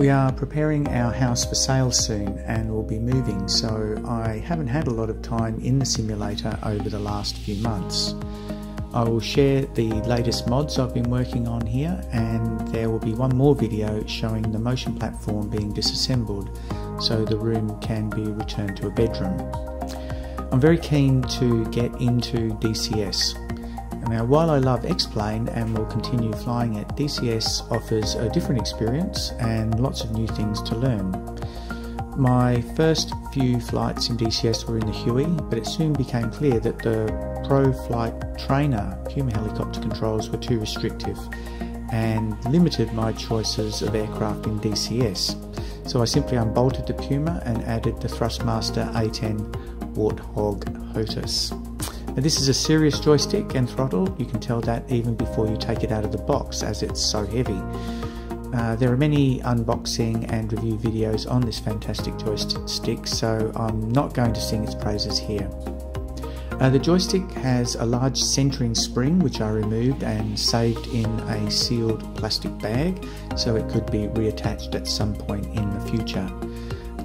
We are preparing our house for sale soon and will be moving, so I haven't had a lot of time in the simulator over the last few months. I will share the latest mods I've been working on here and there will be one more video showing the motion platform being disassembled so the room can be returned to a bedroom. I'm very keen to get into DCS. Now, while I love X-Plane and will continue flying it, DCS offers a different experience and lots of new things to learn. My first few flights in DCS were in the Huey, but it soon became clear that the Pro Flight Trainer Puma helicopter controls were too restrictive and limited my choices of aircraft in DCS. So I simply unbolted the Puma and added the Thrustmaster A10 Warthog HOTAS. This is a serious joystick and throttle, you can tell that even before you take it out of the box as it's so heavy. Uh, there are many unboxing and review videos on this fantastic joystick, so I'm not going to sing its praises here. Uh, the joystick has a large centering spring which I removed and saved in a sealed plastic bag so it could be reattached at some point in the future.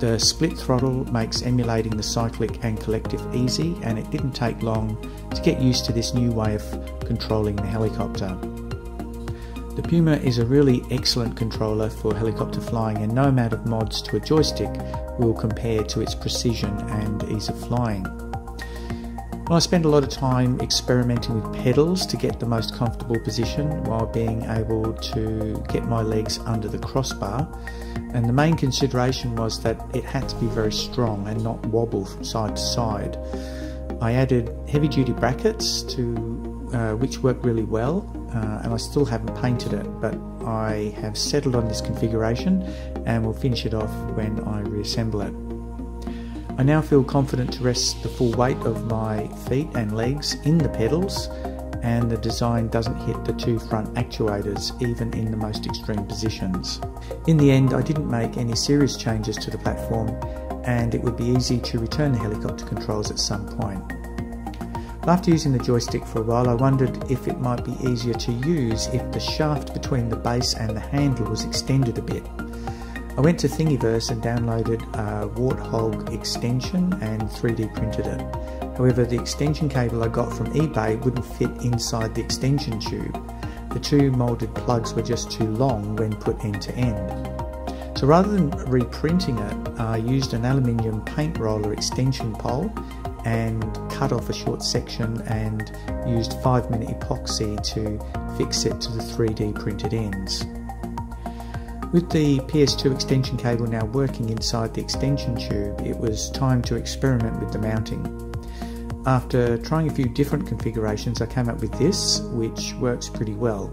The split throttle makes emulating the cyclic and collective easy and it didn't take long to get used to this new way of controlling the helicopter. The Puma is a really excellent controller for helicopter flying and no amount of mods to a joystick will compare to its precision and ease of flying. I spend a lot of time experimenting with pedals to get the most comfortable position while being able to get my legs under the crossbar. And the main consideration was that it had to be very strong and not wobble from side to side. I added heavy duty brackets to uh, which work really well uh, and I still haven't painted it but I have settled on this configuration and will finish it off when I reassemble it. I now feel confident to rest the full weight of my feet and legs in the pedals and the design doesn't hit the two front actuators even in the most extreme positions. In the end I didn't make any serious changes to the platform and it would be easy to return the helicopter controls at some point. After using the joystick for a while I wondered if it might be easier to use if the shaft between the base and the handle was extended a bit. I went to Thingiverse and downloaded a Warthog extension and 3D printed it. However, the extension cable I got from eBay wouldn't fit inside the extension tube. The two moulded plugs were just too long when put end to end. So rather than reprinting it, I used an aluminium paint roller extension pole and cut off a short section and used 5 minute epoxy to fix it to the 3D printed ends. With the PS2 extension cable now working inside the extension tube, it was time to experiment with the mounting. After trying a few different configurations, I came up with this, which works pretty well.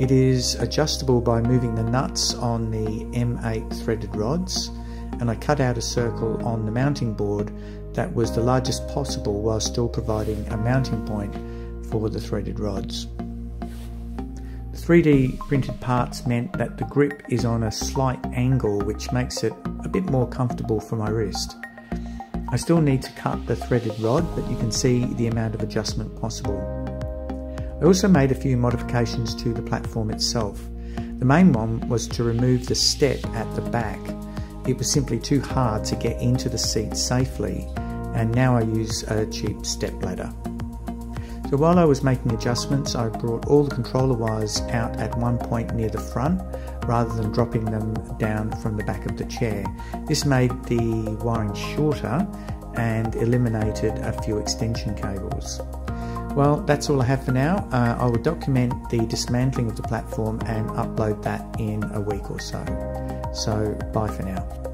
It is adjustable by moving the nuts on the M8 threaded rods, and I cut out a circle on the mounting board that was the largest possible while still providing a mounting point for the threaded rods. 3D printed parts meant that the grip is on a slight angle which makes it a bit more comfortable for my wrist. I still need to cut the threaded rod but you can see the amount of adjustment possible. I also made a few modifications to the platform itself. The main one was to remove the step at the back. It was simply too hard to get into the seat safely and now I use a cheap step ladder. So while I was making adjustments, I brought all the controller wires out at one point near the front rather than dropping them down from the back of the chair. This made the wiring shorter and eliminated a few extension cables. Well, that's all I have for now. Uh, I will document the dismantling of the platform and upload that in a week or so. So, bye for now.